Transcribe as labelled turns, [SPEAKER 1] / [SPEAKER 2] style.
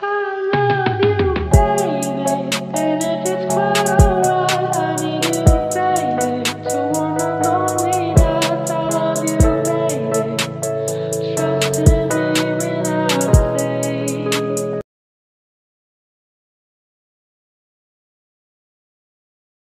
[SPEAKER 1] Ah.